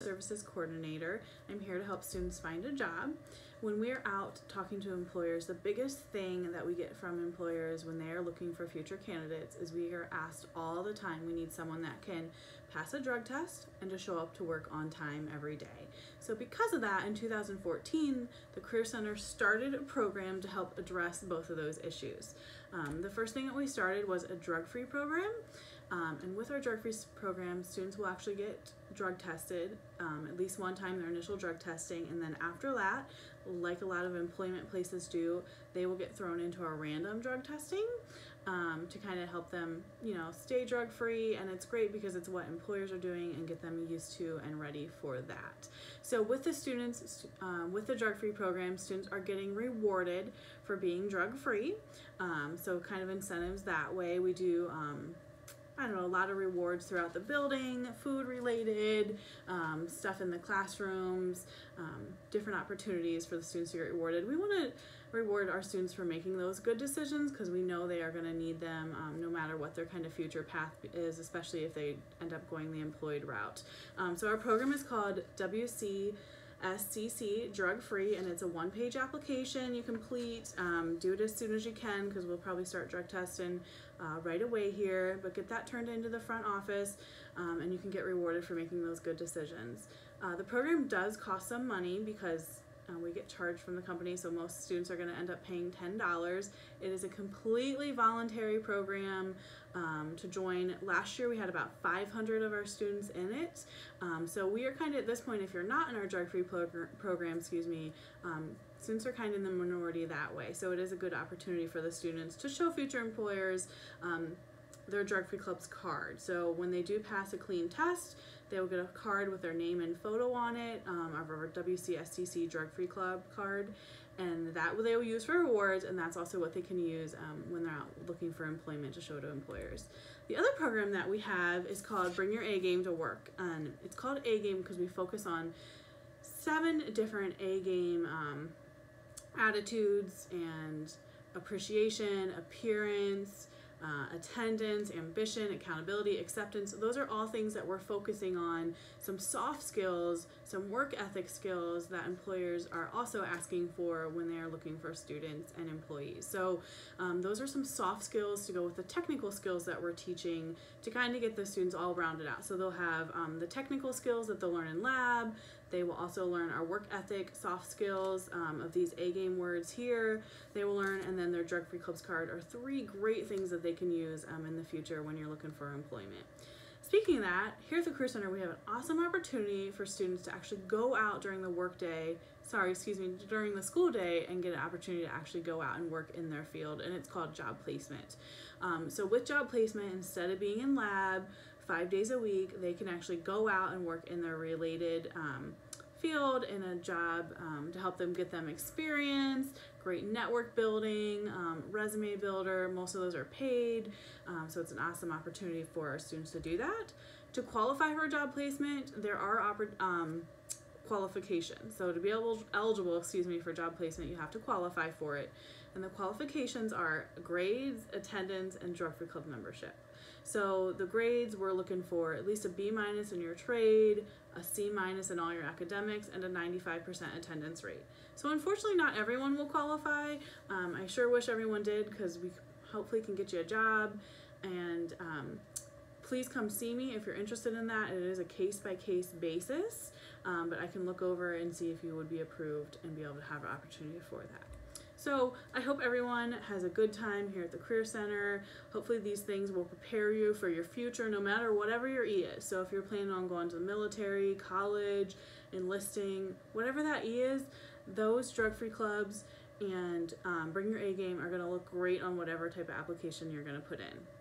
Services Coordinator. I'm here to help students find a job. When we're out talking to employers, the biggest thing that we get from employers when they are looking for future candidates is we are asked all the time we need someone that can pass a drug test and to show up to work on time every day. So because of that, in 2014, the Career Center started a program to help address both of those issues. Um, the first thing that we started was a drug-free program. Um, and with our drug-free program, students will actually get drug tested um, at least one time their initial drug testing, and then after that, like a lot of employment places do, they will get thrown into a random drug testing um, to kind of help them, you know, stay drug-free. And it's great because it's what employers are doing and get them used to and ready for that. So with the students, um, with the drug-free program, students are getting rewarded for being drug-free. Um, so kind of incentives that way. We do um, I don't know, a lot of rewards throughout the building, food related, um, stuff in the classrooms, um, different opportunities for the students to get rewarded. We want to reward our students for making those good decisions because we know they are going to need them um, no matter what their kind of future path is, especially if they end up going the employed route. Um, so our program is called WC SCC drug free and it's a one page application. You complete um, do it as soon as you can because we'll probably start drug testing uh, right away here but get that turned into the front office um, and you can get rewarded for making those good decisions. Uh, the program does cost some money because uh, we get charged from the company, so most students are going to end up paying $10. It is a completely voluntary program um, to join. Last year we had about 500 of our students in it. Um, so we are kind of at this point, if you're not in our drug-free program, excuse me, um, students are kind of in the minority that way. So it is a good opportunity for the students to show future employers um, their drug free club's card. So when they do pass a clean test, they will get a card with their name and photo on it um, of our WCSCC drug free club card. And that they will use for rewards, and that's also what they can use um, when they're out looking for employment to show to employers. The other program that we have is called Bring Your A Game to Work. And it's called A Game because we focus on seven different A Game um, attitudes and appreciation, appearance, uh, attendance, ambition, accountability, acceptance. Those are all things that we're focusing on. Some soft skills, some work ethic skills that employers are also asking for when they are looking for students and employees. So um, those are some soft skills to go with the technical skills that we're teaching to kind of get the students all rounded out. So they'll have um, the technical skills that they'll learn in lab, they will also learn our work ethic, soft skills um, of these A-game words here. They will learn, and then their drug-free clubs card are three great things that they can use um, in the future when you're looking for employment. Speaking of that, here at the Career Center, we have an awesome opportunity for students to actually go out during the workday, sorry, excuse me, during the school day and get an opportunity to actually go out and work in their field, and it's called job placement. Um, so with job placement, instead of being in lab, five days a week, they can actually go out and work in their related um, field in a job um, to help them get them experience, great network building, um, resume builder. Most of those are paid, um, so it's an awesome opportunity for our students to do that. To qualify for a job placement, there are qualifications. So to be able, eligible, excuse me, for job placement, you have to qualify for it. And the qualifications are grades, attendance, and drug-free club membership. So the grades, we're looking for at least a B minus in your trade, a C minus in all your academics, and a 95% attendance rate. So unfortunately, not everyone will qualify. Um, I sure wish everyone did because we hopefully can get you a job. And um, please come see me if you're interested in that. It is a case-by-case -case basis, um, but I can look over and see if you would be approved and be able to have an opportunity for that. So I hope everyone has a good time here at the Career Center. Hopefully these things will prepare you for your future no matter whatever your E is. So if you're planning on going to the military, college, enlisting, whatever that E is, those drug-free clubs and um, Bring Your A Game are going to look great on whatever type of application you're going to put in.